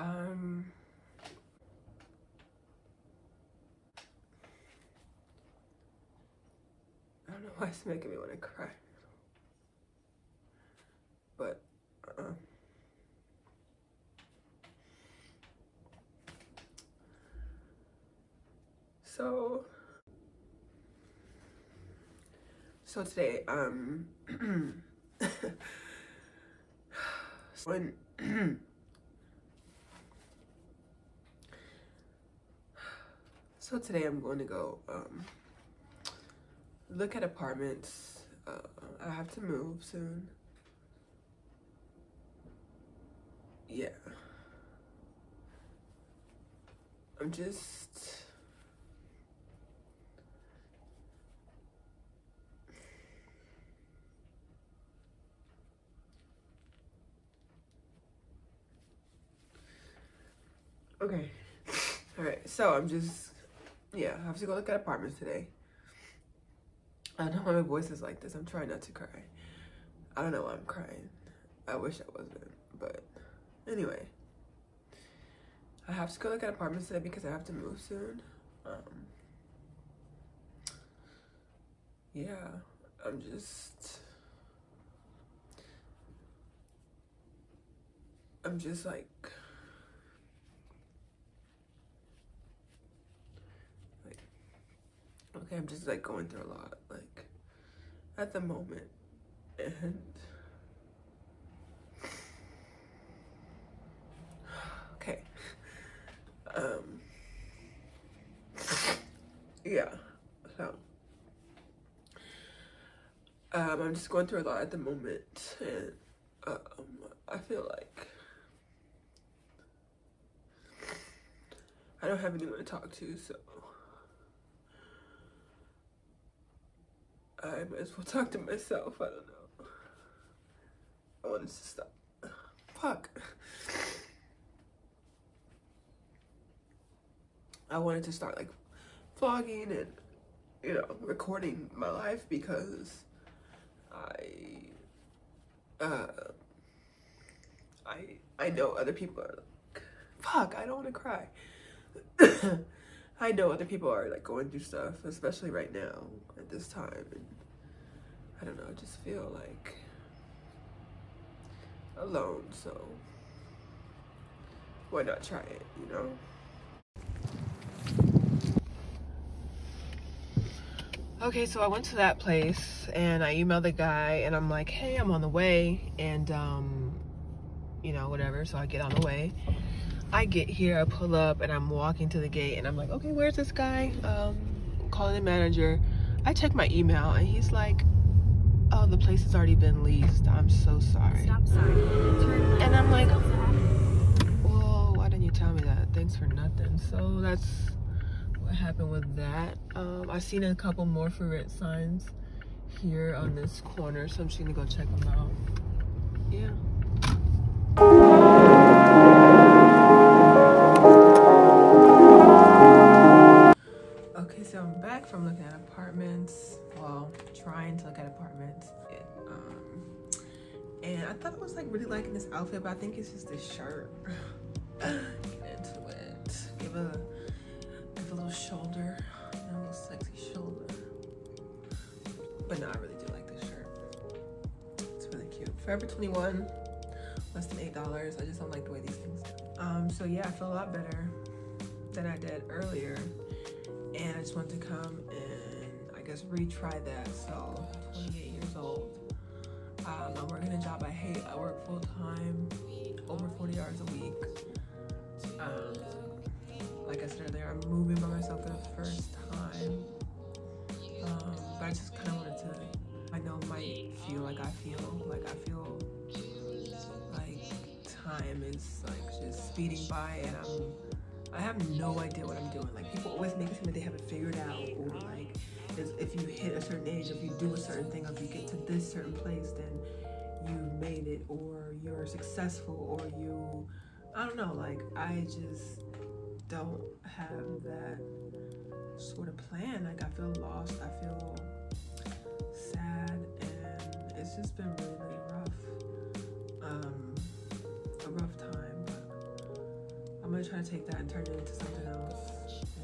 um I don't know why it's making me want to cry. But uh So so today um when so today I'm going to go um, look at apartments. Uh, I have to move soon. Yeah. I'm just Okay. All right. So I'm just, yeah, I have to go look at apartments today. I don't know why my voice is like this. I'm trying not to cry. I don't know why I'm crying. I wish I wasn't, but anyway. I have to go look at apartments today because I have to move soon. Um, yeah, I'm just. I'm just like okay, I'm just like going through a lot, like at the moment. And okay. Um yeah. So um I'm just going through a lot at the moment and um I feel like I don't have anyone to talk to, so I might as well talk to myself. I don't know. I wanted to stop. Fuck. I wanted to start like vlogging and you know recording my life because I uh I I know other people are like fuck I don't want to cry. I know other people are like going through stuff, especially right now at this time. And I don't know, I just feel like alone. So why not try it, you know? Okay, so I went to that place and I emailed the guy and I'm like, hey, I'm on the way. And, um, you know, whatever. So I get on the way I get here, I pull up, and I'm walking to the gate, and I'm like, okay, where's this guy? Um, calling the manager. I check my email, and he's like, oh, the place has already been leased. I'm so sorry. And I'm like, whoa, why didn't you tell me that? Thanks for nothing. So that's what happened with that. Um, I've seen a couple more for rent signs here on this corner, so I'm just gonna go check them out. Yeah. Okay, so I'm back from looking at apartments. Trying to look at apartments. um, and I thought I was like really liking this outfit, but I think it's just this shirt. Get into it. Give a give a little shoulder, a little sexy shoulder. But no, I really do like this shirt. It's really cute. Forever 21, less than eight dollars. I just don't like the way these things. Um, so yeah, I feel a lot better than I did earlier and I just want to come guess retry that. So 28 years old. Um, I'm working a job I hate. I work full time, over 40 hours a week. Um, like I said earlier, I'm moving by myself for the first time. Um, but I just kind of wanted to, I know might feel like I feel, like I feel like time is like just speeding by and I'm I have no idea what I'm doing. Like people always make it seem like they have it figured out, or like if you hit a certain age, if you do a certain thing, if you get to this certain place, then you made it, or you're successful, or you, I don't know. Like I just don't have that sort of plan. Like I feel lost. I feel sad, and it's just been really, to try to take that and turn it into something else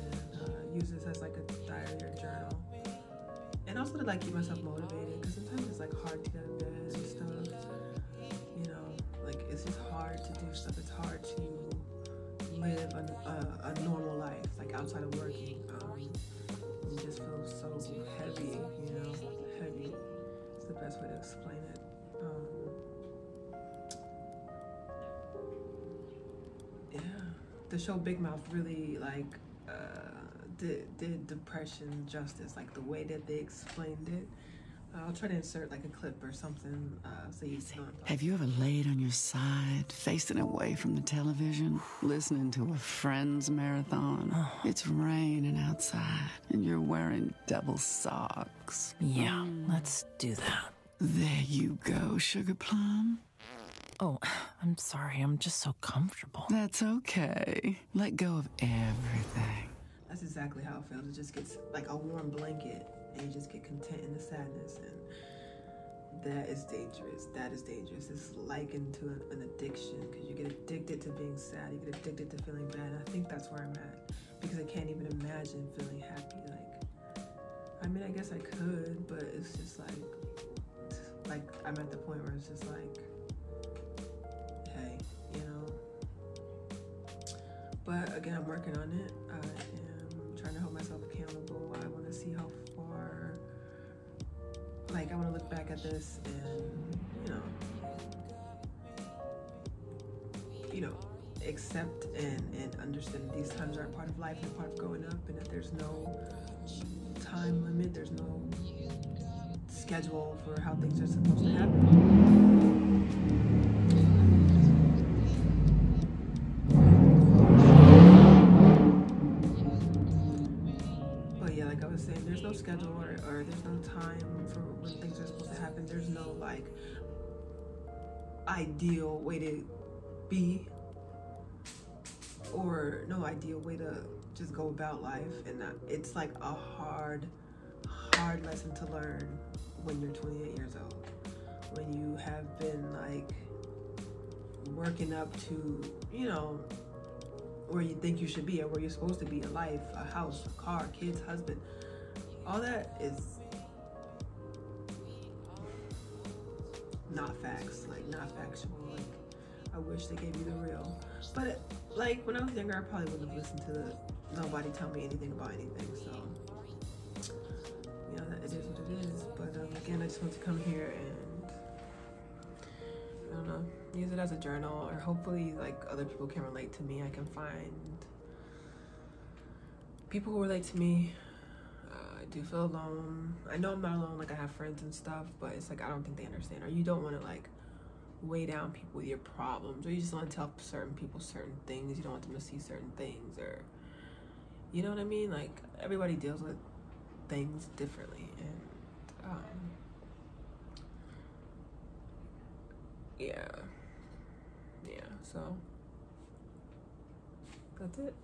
and uh, use this as like a diary or journal. And also to like keep myself motivated because sometimes it's like hard to get of bed and stuff. You know, like it's just hard to do stuff. It's hard to live a, a, a normal life, like outside of working. Um, you just feel so heavy, you know, heavy. It's the best way to explain it. The show Big Mouth really like uh, did, did depression justice, like the way that they explained it. I'll try to insert like a clip or something uh, so you know. Have you ever laid on your side, facing away from the television, listening to a Friends marathon? It's raining outside, and you're wearing double socks. Yeah, let's do that. There you go, Sugar Plum. Oh, I'm sorry. I'm just so comfortable. That's okay. Let go of everything. That's exactly how it feels. It just gets like a warm blanket, and you just get content in the sadness, and that is dangerous. That is dangerous. It's likened to an, an addiction because you get addicted to being sad. You get addicted to feeling bad. And I think that's where I'm at because I can't even imagine feeling happy. Like, I mean, I guess I could, but it's just like, like I'm at the point where it's just like, But again, I'm working on it. I am trying to hold myself accountable. I want to see how far, like, I want to look back at this and, you know, you know, accept and, and understand these times are part of life and part of growing up, and that there's no time limit, there's no schedule for how things are supposed to happen. No like ideal way to be or no ideal way to just go about life. And it's like a hard, hard lesson to learn when you're 28 years old. When you have been like working up to, you know, where you think you should be or where you're supposed to be in life a house, a car, kids, husband. All that is not facts, like not factual. Like I wish they gave you the real. But like when I was younger, I probably wouldn't have listened to nobody tell me anything about anything. So you know, it is what it is. But um, again, I just want to come here and I don't know, use it as a journal, or hopefully like other people can relate to me. I can find people who relate to me. Do feel alone. I know I'm not alone. Like I have friends and stuff, but it's like I don't think they understand, or you don't want to like weigh down people with your problems, or you just want to tell certain people certain things. You don't want them to see certain things, or you know what I mean. Like everybody deals with things differently, and um, yeah, yeah. So that's it.